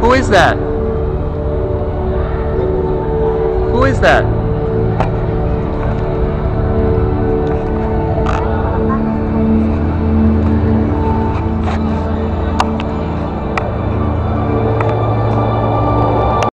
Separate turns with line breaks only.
Who is that? Who is that?